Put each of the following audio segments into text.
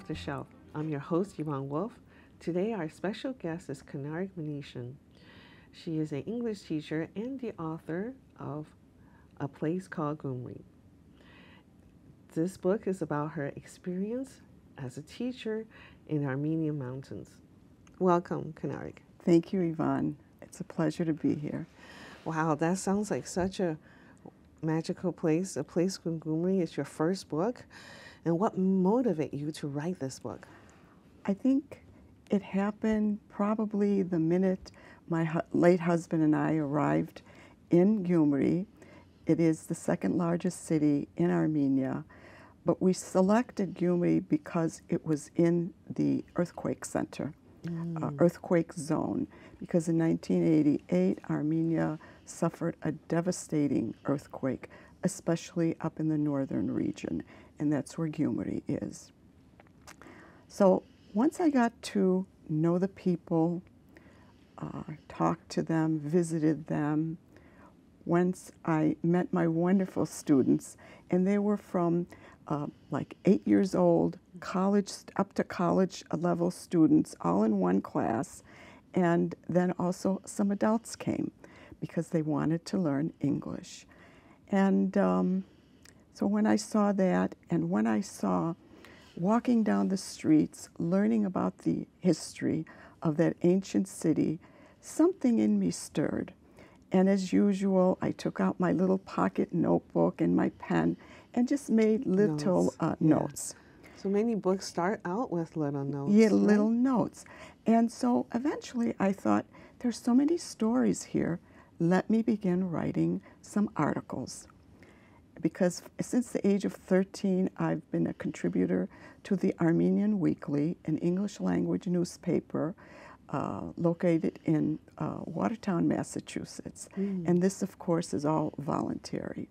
Off the Shelf. I'm your host, Yvonne Wolf. Today, our special guest is Knarik Meneshian. She is an English teacher and the author of A Place Called Gyumri. This book is about her experience as a teacher in Armenian mountains. Welcome, Knarik. Thank you, Yvonne. It's a pleasure to be here. Wow, that sounds like such a magical place. A Place Called Gyumri is your first book. And what motivated you to write this book? I think it happened probably the minute my hu late husband and I arrived in Gyumri. It is the second largest city in Armenia, but we selected Gyumri because it was in the earthquake center, mm. uh, earthquake zone, because in 1988 Armenia suffered a devastating earthquake, especially up in the northern region and that's where Gyumri is. So once I got to know the people, uh, talked to them, visited them, once I met my wonderful students, and they were from uh, like eight years old, college up to college level students, all in one class, and then also some adults came because they wanted to learn English. And um, so when I saw that, and when I saw walking down the streets, learning about the history of that ancient city, something in me stirred. And as usual, I took out my little pocket notebook and my pen and just made little notes. Uh, yeah. notes. So many books start out with little notes. Yeah, right? little notes. And so eventually I thought, there's so many stories here. Let me begin writing some articles because since the age of 13, I've been a contributor to the Armenian Weekly, an English language newspaper uh, located in uh, Watertown, Massachusetts. Mm. And this, of course, is all voluntary.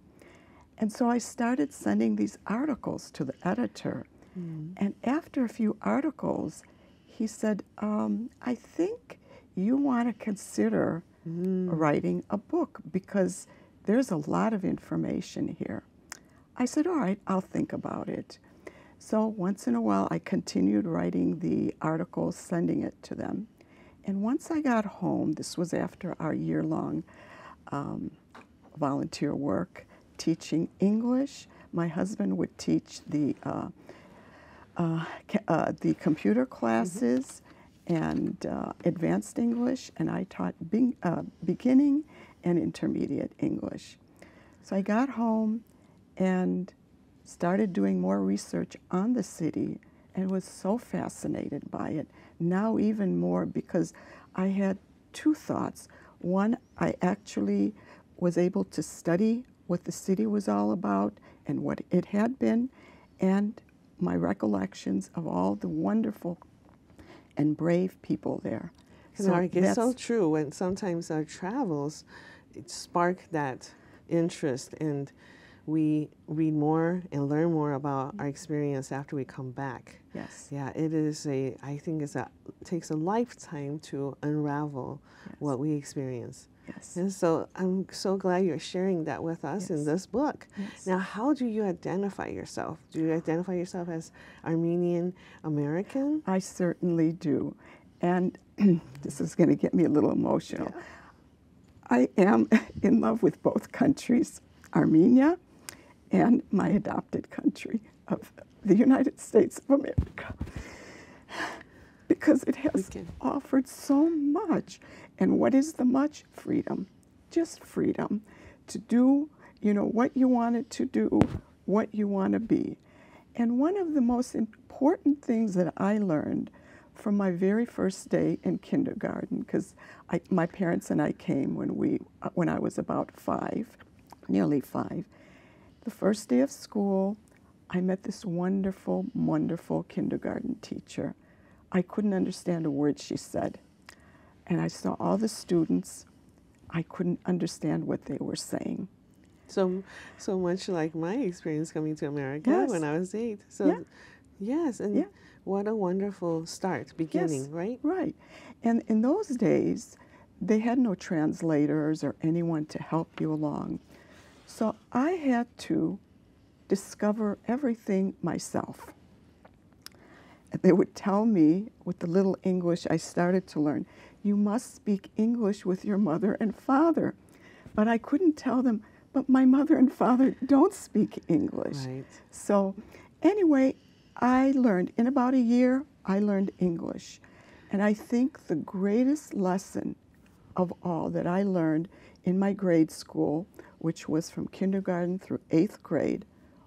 And so I started sending these articles to the editor. Mm. And after a few articles, he said, um, I think you want to consider mm. writing a book because there's a lot of information here. I said, all right, I'll think about it. So once in a while, I continued writing the articles, sending it to them. And once I got home, this was after our year long um, volunteer work, teaching English. My husband would teach the, uh, uh, uh, the computer classes mm -hmm. and uh, advanced English, and I taught uh, beginning and intermediate English. So I got home and started doing more research on the city and was so fascinated by it. Now, even more because I had two thoughts. One, I actually was able to study what the city was all about and what it had been, and my recollections of all the wonderful and brave people there. So it's so true. And sometimes our travels spark that interest and we read more and learn more about our experience after we come back. Yes. Yeah, it is a, I think it's a, it takes a lifetime to unravel yes. what we experience. Yes. And so I'm so glad you're sharing that with us yes. in this book. Yes. Now, how do you identify yourself? Do you identify yourself as Armenian American? I certainly do. And this is going to get me a little emotional. Yeah. I am in love with both countries, Armenia and my adopted country of the United States of America. Because it has offered so much. And what is the much? Freedom. Just freedom to do, you know, what you wanted to do, what you want to be. And one of the most important things that I learned from my very first day in kindergarten, because my parents and I came when we uh, when I was about five, nearly five. The first day of school, I met this wonderful, wonderful kindergarten teacher. I couldn't understand a word she said, and I saw all the students. I couldn't understand what they were saying. So, so much like my experience coming to America yes. when I was eight. So, yeah. yes, and. Yeah what a wonderful start, beginning, yes, right? Right. And in those days, they had no translators or anyone to help you along. So I had to discover everything myself. And they would tell me with the little English I started to learn, you must speak English with your mother and father. But I couldn't tell them, but my mother and father don't speak English. Right. So, anyway, I learned in about a year, I learned English. And I think the greatest lesson of all that I learned in my grade school, which was from kindergarten through eighth grade,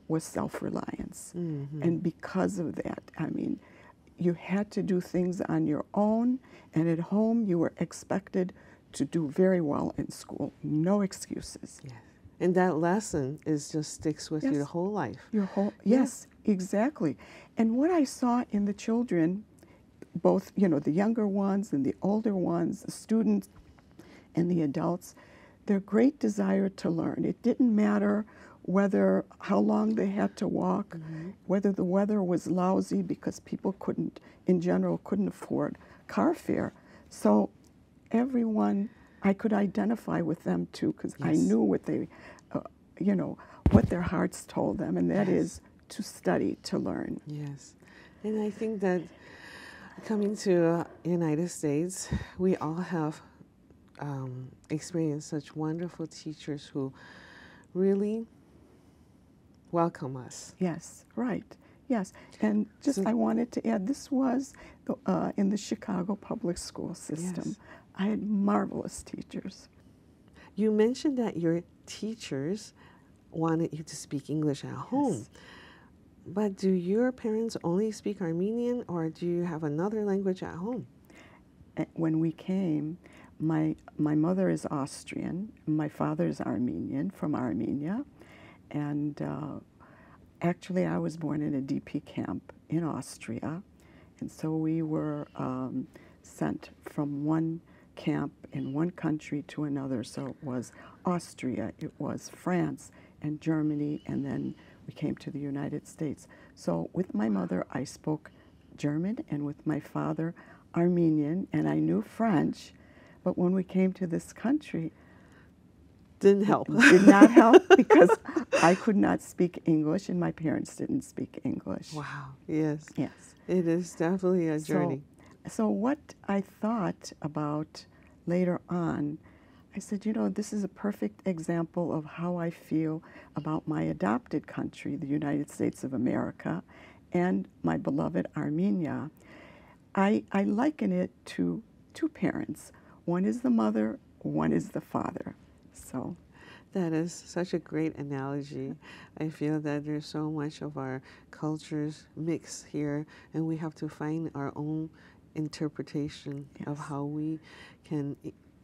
was self reliance. Mm-hmm. And because of that, I mean, you had to do things on your own, and at home, you were expected to do very well in school. No excuses. Yes. And that lesson is just sticks with you the whole life. Your whole Yeah. yes, exactly. And what I saw in the children, both you know the younger ones and the older ones, the students and the adults, their great desire to learn. It didn't matter whether how long they had to walk, whether the weather was lousy because people couldn't, in general, couldn't afford car fare. So everyone, I could identify with them too because I knew what they, uh, you know, what their hearts told them, and that is Yes. To study, to learn. Yes. And I think that coming to uh, United States, we all have um, experienced such wonderful teachers who really welcome us. Yes, right. Yes, and just So- I wanted to add, this was the, uh, in the Chicago public school system. Yes. I had marvelous teachers. You mentioned that your teachers wanted you to speak English at home. But do your parents only speak Armenian or do you have another language at home? Uh, When we came, my my mother is Austrian, my father is Armenian from Armenia, and uh, actually I was born in a DP camp in Austria, and so we were um, sent from one camp in one country to another. So it was Austria, it was France, and Germany, and then we came to the United States. So with my mother, I spoke German, and with my father, Armenian, and I knew French. But when we came to this country, Didn't help. did not help because I could not speak English, and my parents didn't speak English. wow. Yes. Yes. It is definitely a journey. So, so what I thought about later on, I said, you know, this is a perfect example of how I feel about my adopted country, the United States of America, and my beloved Armenia. I, I liken it to two parents. One is the mother, one is the father. So, That is such a great analogy. I feel that there's so much of our cultures mixed here, and we have to find our own interpretation of how we can.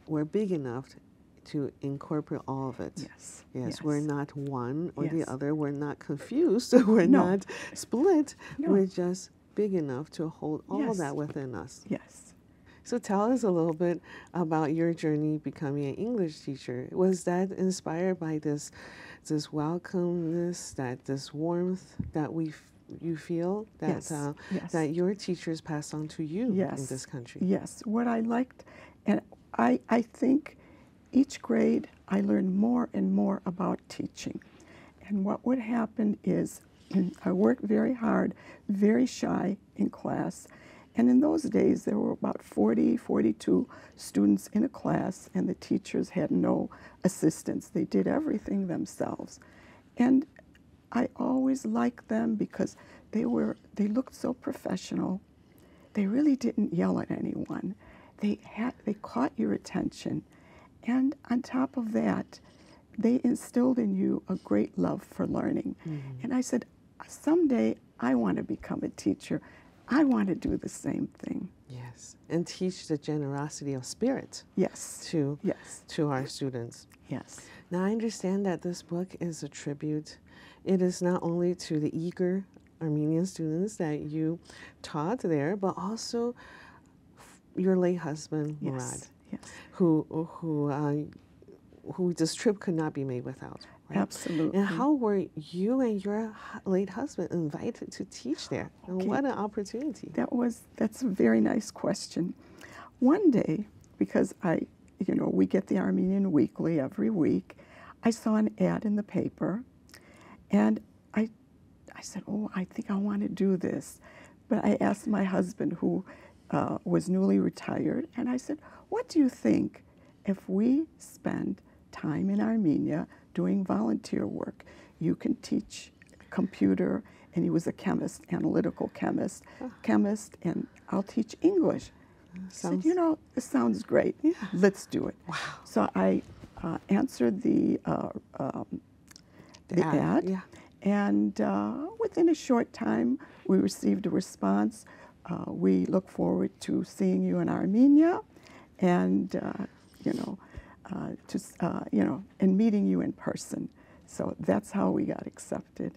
We're big enough to incorporate all of it. yes. Yes, we're not one or the other. We're not confused. we're No. not split. No. We're just big enough to hold all Yes. that within us. Yes. So tell us a little bit about your journey becoming an English teacher. Was that inspired by this this welcomeness, that this warmth that we f- you feel that Yes, uh, yes. that your teachers passed on to you in this country? Yes, what I liked, and I, I think each grade I learned more and more about teaching. And what would happen is I worked very hard, very shy in class. And in those days, there were about 40, 42 students in a class, and the teachers had no assistants. They did everything themselves. And I always liked them because they were they looked so professional. They really didn't yell at anyone. They had they caught your attention. And on top of that, they instilled in you a great love for learning. Mm-hmm. And I said, someday I want to become a teacher. I want to do the same thing. Yes, and teach the generosity of spirit Yes. to Yes. to our students. Yes. Now, I understand that this book is a tribute. It is not only to the eager Armenian students that you taught there, but also your late husband, Murad, Yes. Yes. who who uh, who this trip could not be made without. right? Absolutely. And how were you and your late husband invited to teach there? Okay. what an opportunity! That was that's a very nice question. One day, because I, you know, we get the Armenian Weekly every week, I saw an ad in the paper, and I, I said, "Oh, I think I want to do this," But I asked my husband, who uh, was newly retired, and I said, What do you think if we spend time in Armenia doing volunteer work? You can teach computer, and he was a chemist, analytical chemist, chemist, and I'll teach English. I said, you know, this sounds great. Yeah. Let's do it. Wow. So I uh, answered the uh, um, The the ad, ad, yeah. and uh, within a short time, we received a response. Uh, we look forward to seeing you in Armenia, and uh, you know, uh, to uh, you know, and meeting you in person. So that's how we got accepted.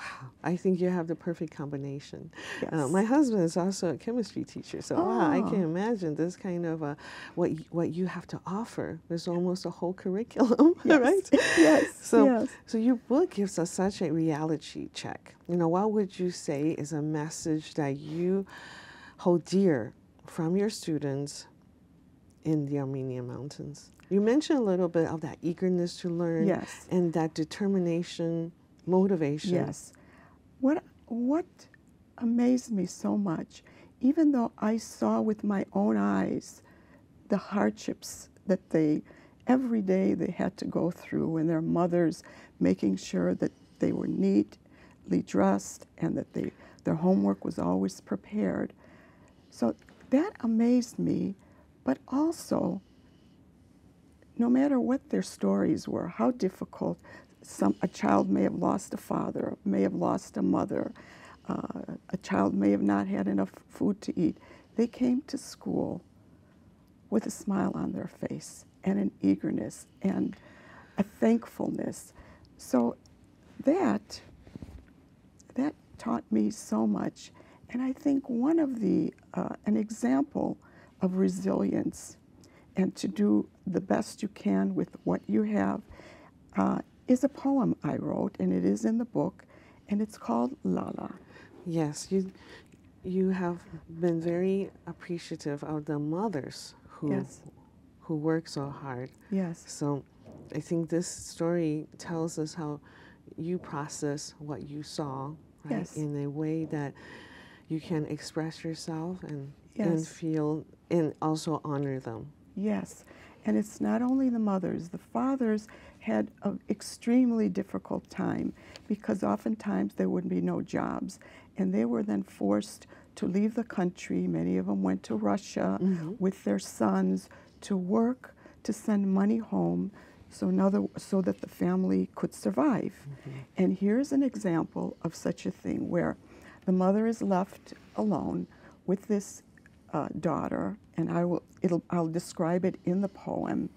Wow, I think you have the perfect combination. Uh, Yes. my husband is also a chemistry teacher, so wow, I can Oh. imagine this kind of uh, what y- what you have to offer. There's almost a whole curriculum, Yes. right? Yes, So, yes. so your book gives us such a reality check. You know, what would you say is a message that you hold dear from your students in the Armenian mountains? You mentioned a little bit of that eagerness to learn, Yes. and that determination, motivation. Yes. What what amazed me so much, even though I saw with my own eyes the hardships that they every day they had to go through and their mothers making sure that they were neatly dressed and that they their homework was always prepared. So that amazed me, but also no matter what their stories were, how difficult some a child may have lost a father, may have lost a mother, uh, a child may have not had enough food to eat. They came to school with a smile on their face and an eagerness and a thankfulness. So that that taught me so much, and I think one of the uh, an example of resilience and to do the best you can with what you have uh, is a poem I wrote, and it is in the book, and it's called Lala. Yes, you you have been very appreciative of the mothers who Yes. who work so hard. Yes, So I think this story tells us how you process what you saw, right? Yes. In a way that you can express yourself and and feel and also honor them. yes. And it's not only the mothers, the fathers had an extremely difficult time because oftentimes there would be no jobs. And they were then forced to leave the country. Many of them went to Russia mm-hmm. with their sons to work to send money home so, another, so that the family could survive. Mm-hmm. And here's an example of such a thing where the mother is left alone with this uh, daughter, and I will, it'll, I'll describe it in the poem.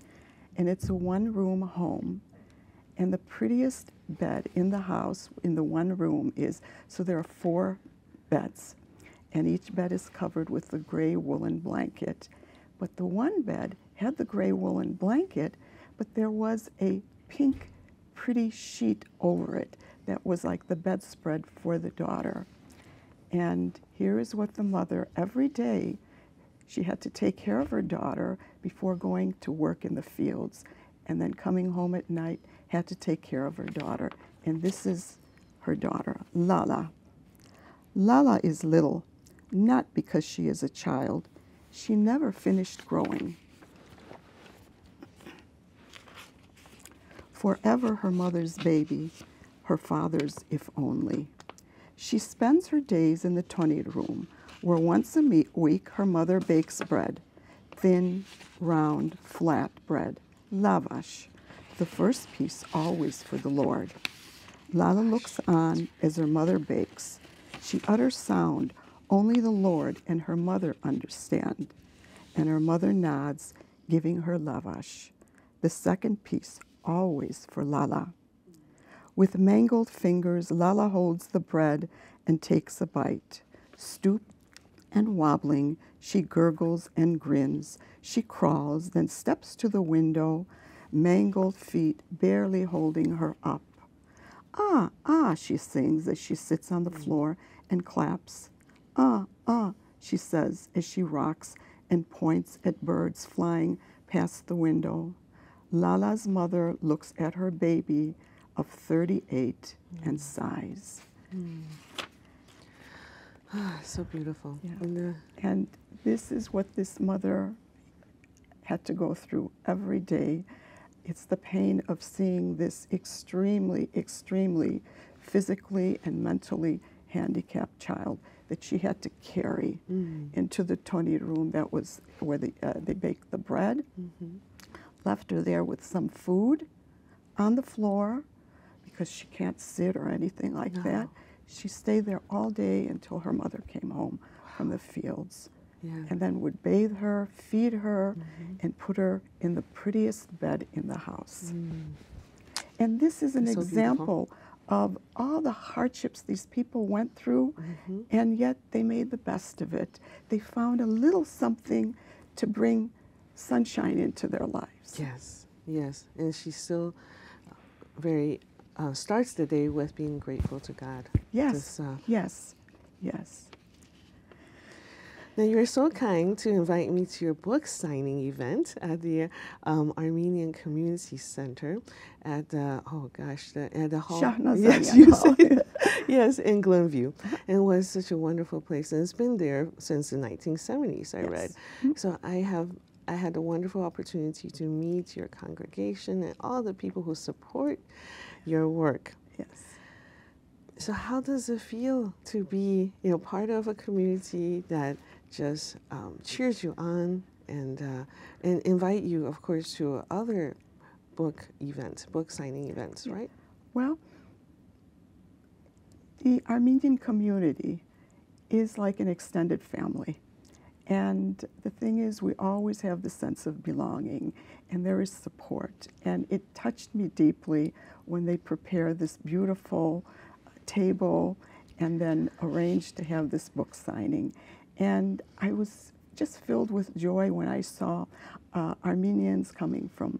And it's a one room home. And the prettiest bed in the house, in the one room, is so there are four beds, and each bed is covered with the gray woolen blanket. But the one bed had the gray woolen blanket, but there was a pink, pretty sheet over it that was like the bedspread for the daughter. And here is what the mother, every day, she had to take care of her daughter before going to work in the fields. And then coming home at night, had to take care of her daughter. And this is her daughter, Lala. Lala is little, not because she is a child. She never finished growing. Forever her mother's baby, her father's if only. She spends her days in the tonir room, where once a week her mother bakes bread, thin, round, flat bread, lavash, the first piece always for the Lord. Lala looks on as her mother bakes. She utters sound only the Lord and her mother understand, and her mother nods, giving her lavash, the second piece always for Lala. With mangled fingers, Lala holds the bread and takes a bite. Stooped and wobbling, she gurgles and grins. She crawls, then steps to the window, mangled feet barely holding her up. Ah, ah, she sings as she sits on the floor and claps. Ah, ah, she says as she rocks and points at birds flying past the window. Lala's mother looks at her baby of 38 and sighs. so beautiful. Yeah. And, uh, And this is what this mother had to go through every day. It's the pain of seeing this extremely, extremely physically and mentally handicapped child that she had to carry mm, into the Tony room that was where they, uh, they baked the bread, mhm. left her there with some food on the floor because she can't sit or anything like No. that. She stayed there all day until her mother came home from the fields Yeah. and then would bathe her, feed her, Mhm. and put her in the prettiest bed in the house. Mm. And this is an so beautiful. example of all the hardships these people went through, Mhm. and yet they made the best of it. They found a little something to bring sunshine into their lives. Yes, yes. And she's still very uh, starts the day with being grateful to God. Yes, uh, yes, yes. Now, you were so kind to invite me to your book signing event at the um, Armenian Community Center at the, oh gosh, the, at the hall. Shahnazarian yes, you Hall. say yes, in Glenview. And it was such a wonderful place. And it's been there since the 1970s, I Yes. read. Mhm. So I have. I had a wonderful opportunity to meet your congregation and all the people who support your work. Yes. So how does it feel to be, you know, part of a community that just um, cheers you on and uh, and invite you, of course, to other book events, book signing events, right? Well, the Armenian community is like an extended family. And the thing is, we always have the sense of belonging, and there is support. And it touched me deeply when they prepared this beautiful uh, table and then arranged to have this book signing. And I was just filled with joy when I saw uh, Armenians coming from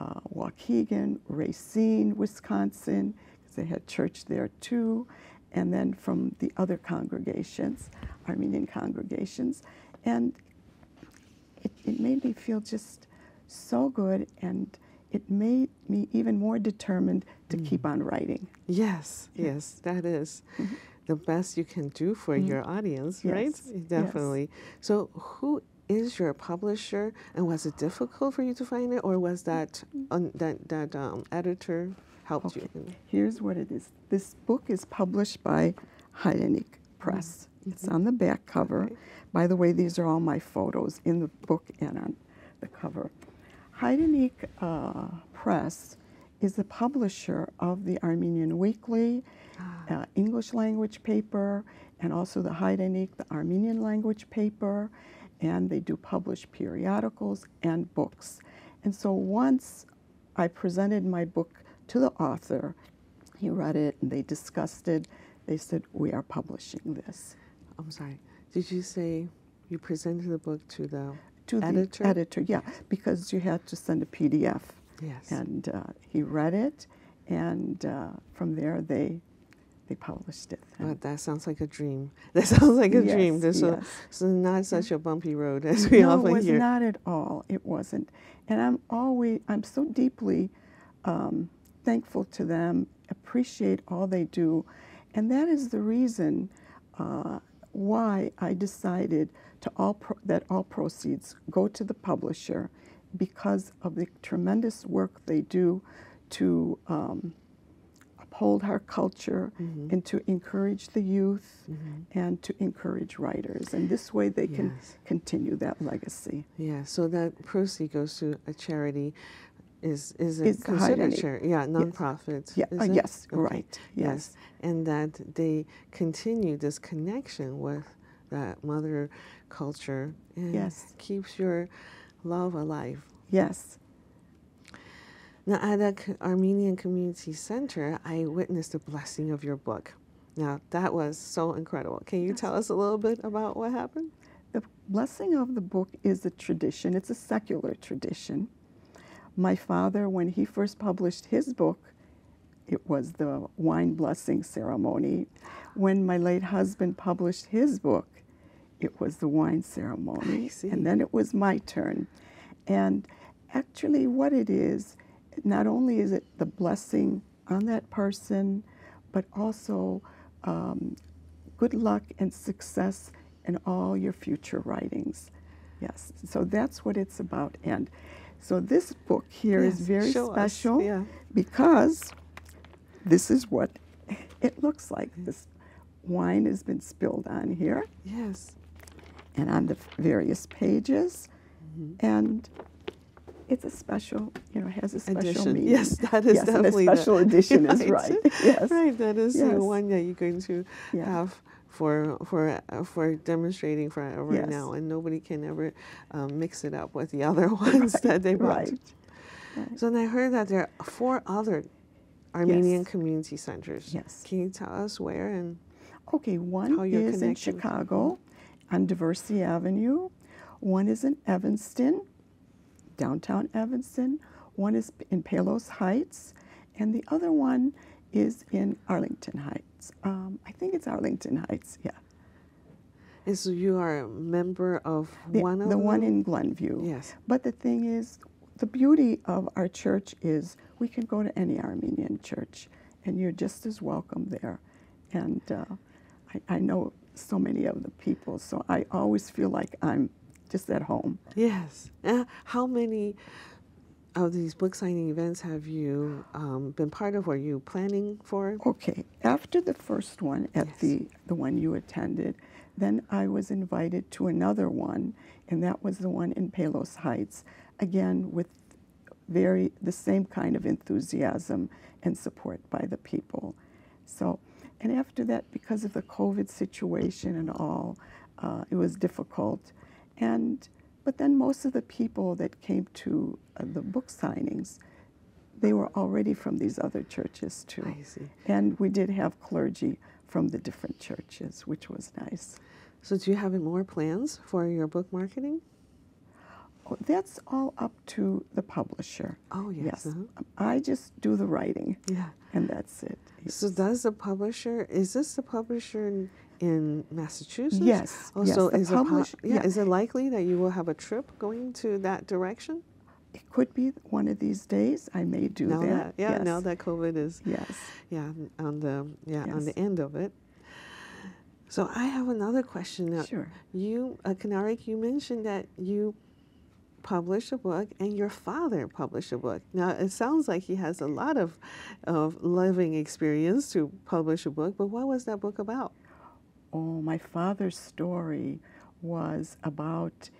uh, Waukegan, Racine, Wisconsin, because they had church there too, and then from the other congregations, Armenian congregations. And it, it made me feel just so good, and it made me even more determined to keep on writing. Yes, yes, that is the best you can do for Mhm. your audience, right? Yes, yes. Definitely. So, who is your publisher, and was it difficult for you to find it, or was that un- that that um, editor helped Okay. you? Here's what it is. This book is published by Hairenik Press. It's on the back cover. Okay. By the way, these are all my photos in the book and on the cover. Hairenik uh, Press is the publisher of the Armenian Weekly, Ah. uh, English language paper, and also the Hairenik, the Armenian language paper, and they do publish periodicals and books. And so once I presented my book to the author, he read it and they discussed it. They said, We are publishing this. I'm sorry. Did you say you presented the book to the To editor? the editor, yeah, because you had to send a PDF. Yes. And uh, he read it, and uh, from there they they published it. And- that sounds like a dream. That sounds like a dream. Yes, This yes. is not such a bumpy road as we no, often it was hear. not at all. It wasn't. And I'm always, I'm so deeply um, thankful to them, appreciate all they do. And that is the reason uh, why I decided to all pro- that all proceeds go to the publisher because of the tremendous work they do to um, uphold our culture Mhm. and to encourage the youth Mhm. and to encourage writers. And this way they can continue that legacy. Yeah, so that proceed goes to a charity. Is is the considered? Yeah, nonprofit. Yeah, uh, yes, Okay. right, yes. and that they continue this connection with that mother culture and Yes. keeps your love alive. Yes. Now, at the Armenian Community Center, I witnessed the blessing of your book. Now, that was so incredible. Can you tell us a little bit about what happened? The blessing of the book is a tradition, it's a secular tradition. My father, when he first published his book, it was the wine blessing ceremony. When my late husband published his book, it was the wine ceremony. And then it was my turn. And actually, what it is, not only is it the blessing on that person, but also um, good luck and success in all your future writings. Yes, so that's what it's about. And so this book here is Yes, very special yeah. because this is what it looks like. This wine has been spilled on here Yes. and on the various pages. Mm-hmm. And it's a special, you know, has a special Edition. meaning. Yes, that is yes, definitely a the- special edition is right. Yes. Right, that is the one that you're going to Yeah. have for for for demonstrating for right Yes. now, and nobody can ever um, mix it up with the other ones Right, that they brought. right. right. So, I heard that there are four other Armenian Yes. community centers. Yes. Can you tell us where and Okay, one is in Chicago on Diversey Avenue. One is in Evanston, downtown Evanston. One is in Palos Heights. And the other one is in Arlington Heights. Um, I think it's Arlington Heights, yeah. is you are a member of The, one of the one in Glenview. Yes. But the thing is, the beauty of our church is we can go to any Armenian church, and you're just as welcome there. And uh, I, I know so many of the people, so I always feel like I'm just at home. Yes. Uh, how many of these book signing events have you um, been part of? Or you planning for? Okay, after the first one, at Yes. the, the one you attended, then I was invited to another one, and that was the one in Palos Heights, again with very the same kind of enthusiasm and support by the people. So, and after that, because of the COVID situation and all, uh, it was difficult. And but then most of the people that came to uh, the book signings, they were already from these other churches too. I see. And we did have clergy from the different churches, which was nice. So, do you have any more plans for your book marketing? Oh, that's all up to the publisher. Oh, yes. uh-huh. I just do the writing, Yeah. and that's it. So, does the publisher, is this the publisher in, Massachusetts? Yes, Oh, yes, so is, it po- yeah, yeah. is it likely that you will have a trip going to that direction? It could be one of these days. I may do now that. yeah, yes. now that COVID is Yes. yeah on the yeah on the end of it. So I have another question. Now, Sure. You, uh, Knarik, you mentioned that you published a book and your father published a book. Now it sounds like he has a lot of of living experience to publish a book. But what was that book about? Oh, my father's story was about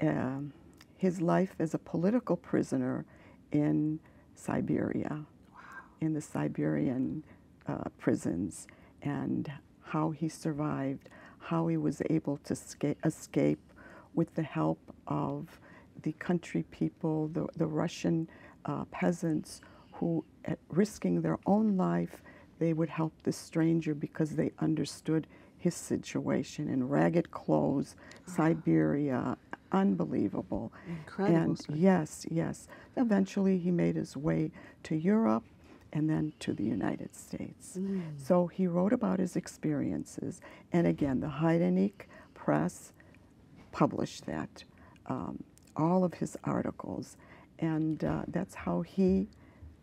um, his life as a political prisoner in Siberia, in the Siberian uh, prisons, and how he survived, how he was able to sca- escape with the help of the country people, the, the Russian uh, peasants who, at risking their own life, they would help the stranger because they understood his situation in ragged clothes, Siberia, unbelievable. Incredible And story. yes, yes. Eventually, he made his way to Europe and then to the United States. Mm. So he wrote about his experiences. And again, the Hairenik Press published that, um, all of his articles. And uh, that's how he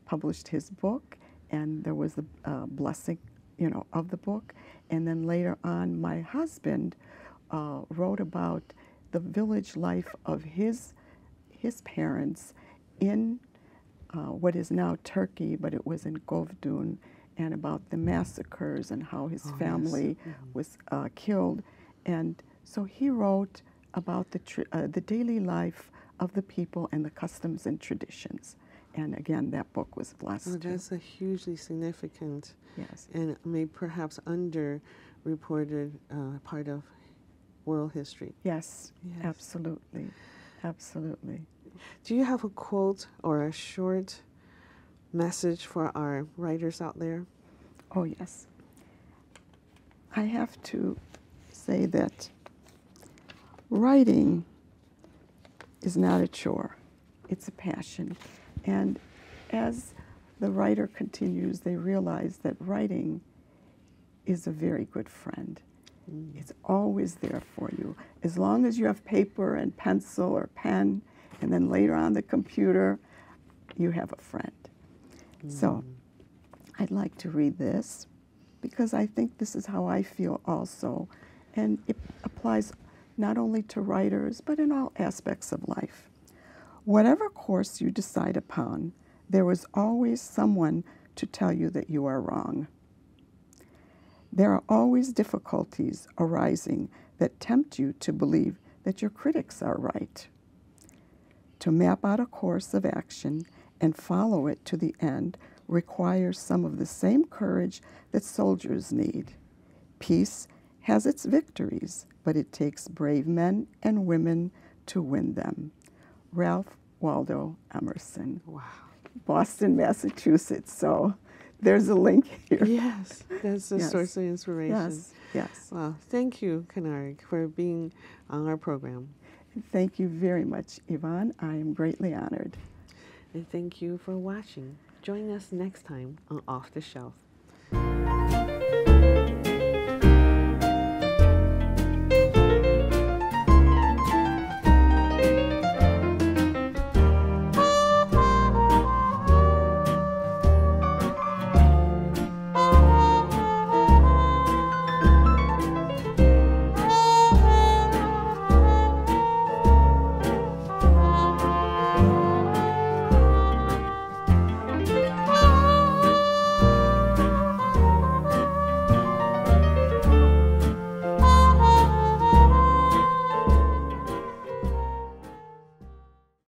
published his book. And there was the uh, blessing, you know, of the book. And then later on, my husband uh, wrote about the village life of his, his parents in uh, what is now Turkey, but it was in Govdun, and about the massacres and how his Oh, yes. family was uh, killed. And so he wrote about the, tr- uh, the daily life of the people and the customs and traditions. And again, that book was blessed. Oh, too. that's a hugely significant yes. and maybe perhaps underreported uh, part of world history. Yes, Yes. absolutely. Absolutely. Do you have a quote or a short message for our writers out there? Oh, yes. I have to say that writing is not a chore, it's a passion. And as the writer continues, they realize that writing is a very good friend. Mm. It's always there for you. As long as you have paper and pencil or pen, and then later on the computer, you have a friend. So mm. I'd like to read this. because I think this is how I feel also. And it applies not only to writers, but in all aspects of life. Whatever course you decide upon, there is always someone to tell you that you are wrong. There are always difficulties arising that tempt you to believe that your critics are right. To map out a course of action and follow it to the end requires some of the same courage that soldiers need. Peace has its victories, but it takes brave men and women to win them. Ralph Waldo Emerson. Wow. Boston, Massachusetts. So there's a link here. Yes, that's a Yes. source of inspiration. Yes, yes. Well, thank you, Knarik, for being on our program. Thank you very much, Yvonne. I am greatly honored. And thank you for watching. Join us next time on Off the Shelf.